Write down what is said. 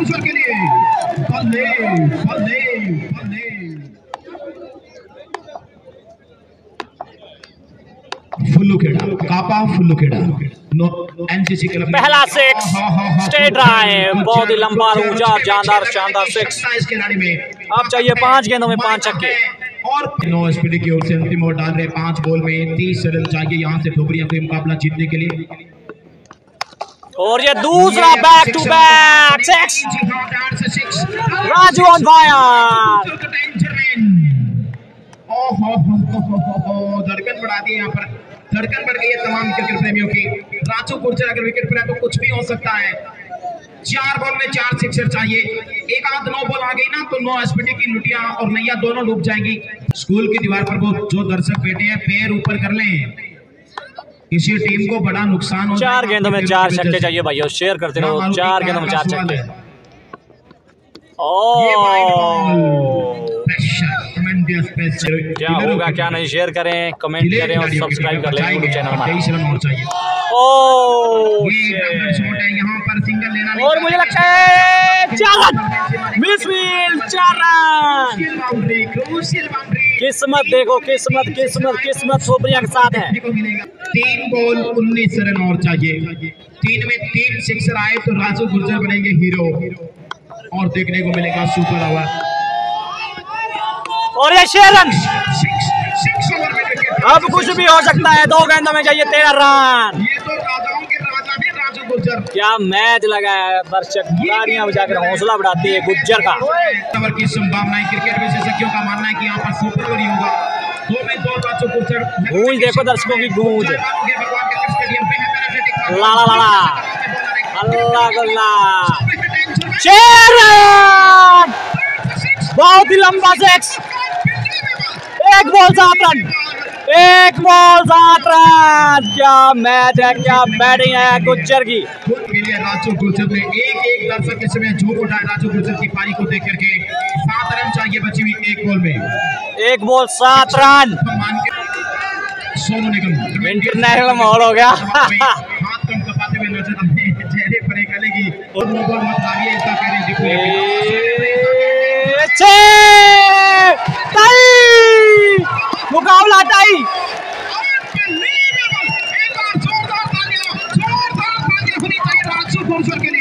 बल्ले बल्ले बल्ले फुल्लू खेड़ा कापा फुल्लू खेड़ा। नो एनसीसी क्लब पहला six, straight drive, बहुत ही लंबा, ऊँचा, जानदार, शानदार six। इस खिलाड़ी में अब चाहिए पाँच गेंदों में पाँच छक्के। और नो स्पीड की ओर से अंतिम ओवर डाल रहे पाँच बॉल में तीस रन चाहिए यहाँ से ठोकरिया को मुकाबला जीतने के लिए। और ये दूसरा back to back six Raju on fire धड़कन बढ़ा दी यहाँ पर धड़कन बढ़ गई है तमाम क्रिकेट प्रेमियों की राजू गुर्जर अगर विकेट पर है तो कुछ भी हो सकता है चार बॉल में चार सिक्सर चाहिए एक आध नौ बॉल आ गई ना तो नौ एसपीटी की लुटिया और नैया दोनों डूब जाएँगी स्कूल की दीवार पर वो जो दर्शक बैठे हैं पैर ऊपर कर लें किसी टीम को बड़ा नुकसान हो चार गेंदों में चार छक्के चाहिए भाइयों शेयर करते रहो चार गेंदों में चार छक्के। क्या होगा क्या नहीं शेयर करें कमेंट करें और सब्सक्राइब कर लें चैनल हमारा। और चाहिए। ओ यहाँ पर सिंगल लेना और मुझे लगता है चार रन! मिसफील्ड चार रन किस्मत देखो किस्मत किस्मत किस्मत सोबरिया के साथ है। तीन बॉल उन्नीस रन और चाहिए। तीन में तीन सिक्सर आए तो राजू गुर्जर बनेंगे हीरो। और देखने को मिलेगा सुपर ओवर। और ये छह रन। अब कुछ भी हो सकता है दो गेंदों में चाहिए तेरह रन। ये तो राजाओं के गुर्जर क्या मैच लगा है? दर्शक गाड़ियाँ बजाकर हौसला बढ़ाती है गुज्जर का। ओवर की संभावनाएँ क्रिकेट विशेषज्ञों का मानना है कि यहाँ पर सुपर ओवर होगा। दो में दो राजू गुर्जर गूंज देखो दर्शकों की गूंज। जय बाबू के भगवान के स्टेडियम पे है पेनल्टी ला ला ला ला अल्लाह गल्ला टेंशन बहुत ही लंबा सिक्स एक बॉल सात रन। एक बॉल सात रन क्या मैच है क्या बैटिंग है गुज्जर की। राजू गुर्जर ने एक एक दर्शक उठाया राजू गुर्जर की पारी को देख करके। सात रन चाहिए बची हुई एक बॉल में। एक बॉल सात रन। सोनू निगम। इंटरनेशनल माहौल हो गया। हाथ कम कपाते हुए नज़र आ रहे हैं। चेहरे पर एक अलग ही। और नो बॉल sponsor के लिए